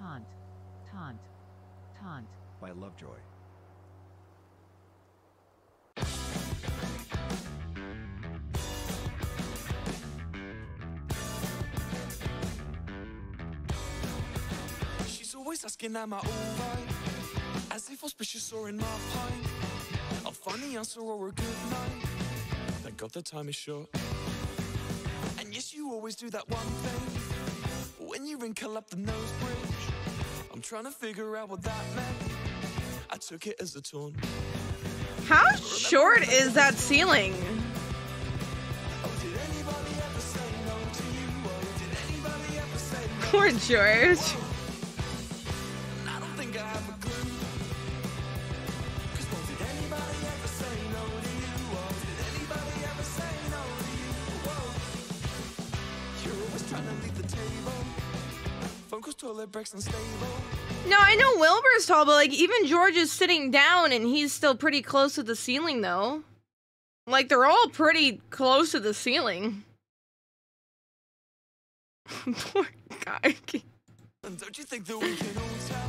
Taunt. Taunt. Taunt. by Lovejoy. She's always asking, am I alright? As if auspicious or in my pint. A funny answer or a good night. Thank God the time is short. And yes, you always do that one thing. When you wrinkle up the nose bridge. I'm trying to figure out what that meant. I took it as a taunt. How short is that ceiling? Did anybody ever say no to you? Did anybody ever say no? Poor George. I don't think I have a clue. 'Cause well, did anybody ever say no to you? Did anybody ever say no to you? Whoa. You're always trying to leave the table. No, I know Wilbur's tall, but like even George is sitting down and he's still pretty close to the ceiling though. Like they're all pretty close to the ceiling. Poor guy. Don't you think that we can all tell?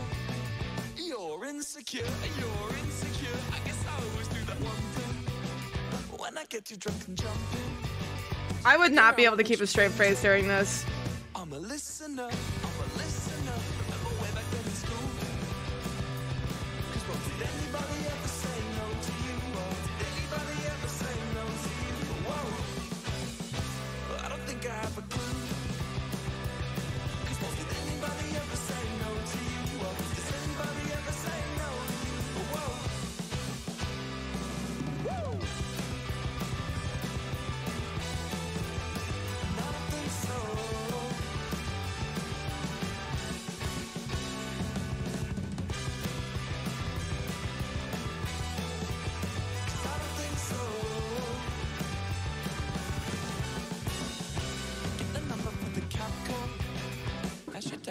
You're insecure, you're insecure. I guess I always do that one thing. When I get too drunk and jumping, I would not be able to keep a straight face during this. I'm a listener, I'm a listener.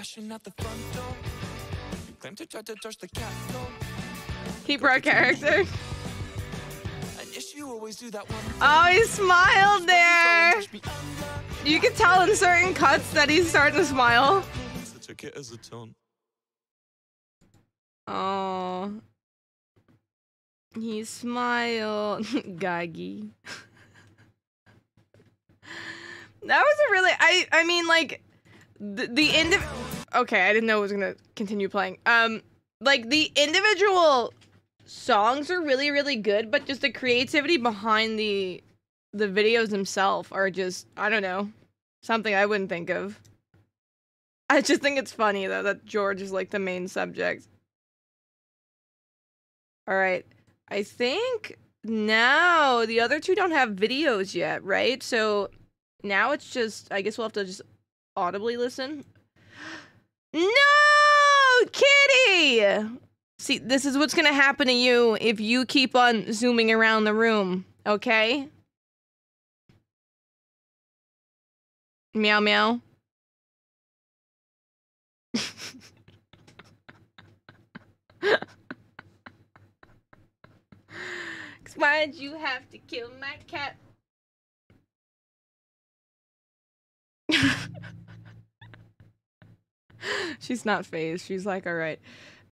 Dashing out the front door, you claim to try to touch the. Keep our character. And yes, you always do that one. Oh, he smiled there. Touch me under. You can tell in certain cuts that he's starting to smile. So took it as a taunt. Oh. He smiled. Gaggy. that was a really I I mean like the, the end of Okay, I didn't know it was to continue playing. Um like the individual songs are really really good, but just the creativity behind the the videos themselves are just I don't know, something I wouldn't think of. I just think it's funny though that George is like the main subject. All right. I think now the other two don't have videos yet, right? So now it's just I guess we'll have to just audibly listen. No, Kitty. See, this is what's to happen to you if you keep on zooming around the room, okay? Meow meow. Why'd you have to kill my cat? She's not phased. She's like, all right.